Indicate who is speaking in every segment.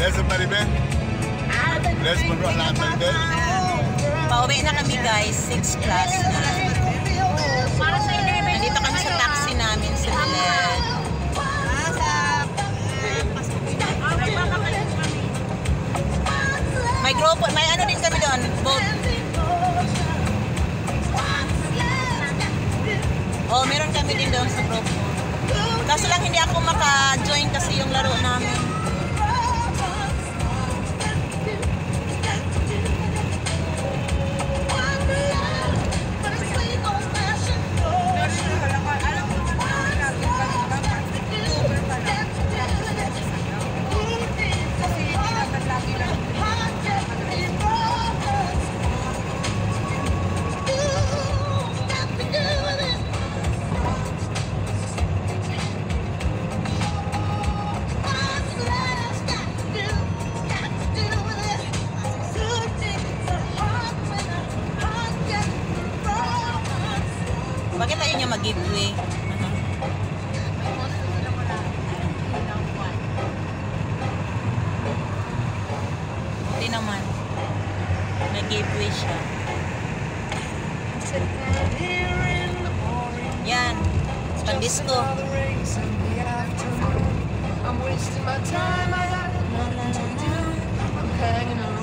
Speaker 1: Lesson pa rin, Ben? Lesson pa rin, lahat tayo, Ben?
Speaker 2: Pauwi na kami, guys. 6 class na. Nandito kami sa taxi namin sa Milan. May grupo, may ano din kami doon, boat. Oh, meron kami din doon sa grupo. Kaso lang hindi ako maka-join kasi yung laro namin. Yan. It's pang-disco.
Speaker 3: I'm wasting my time, I got nothing to do. I'm hanging around.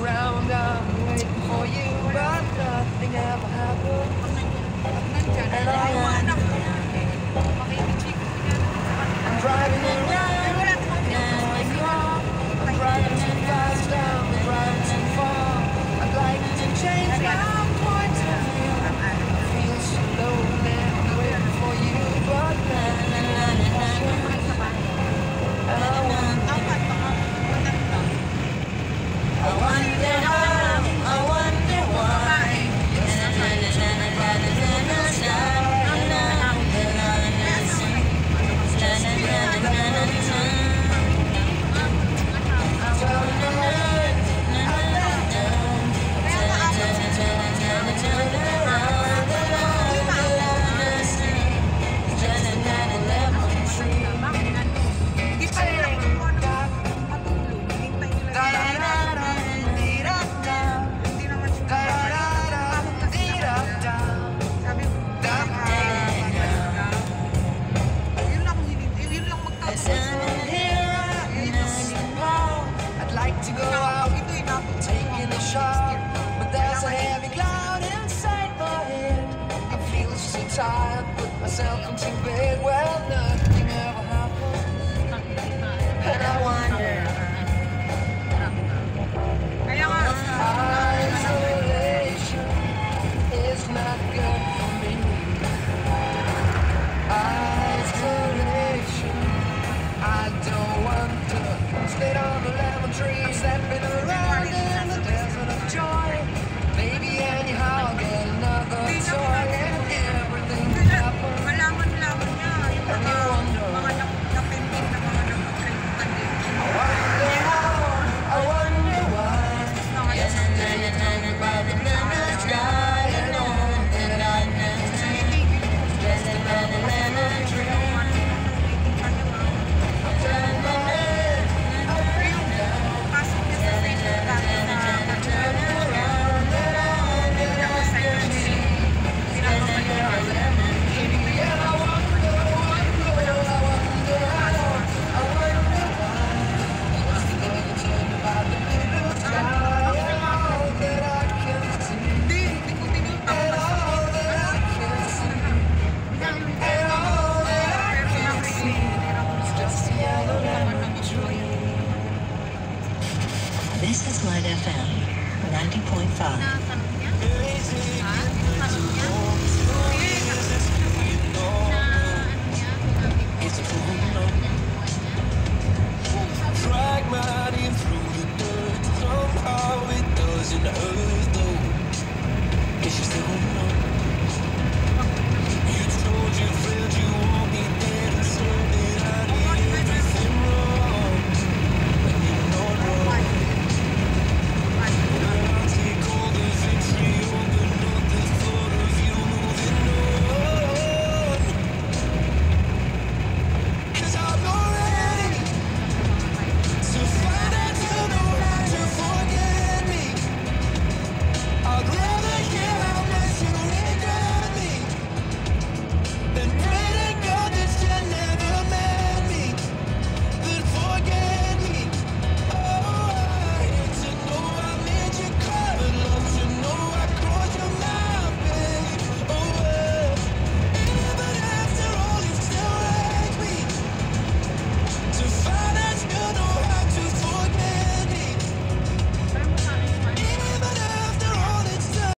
Speaker 3: tired, put myself into bed. Well,
Speaker 4: 90.5.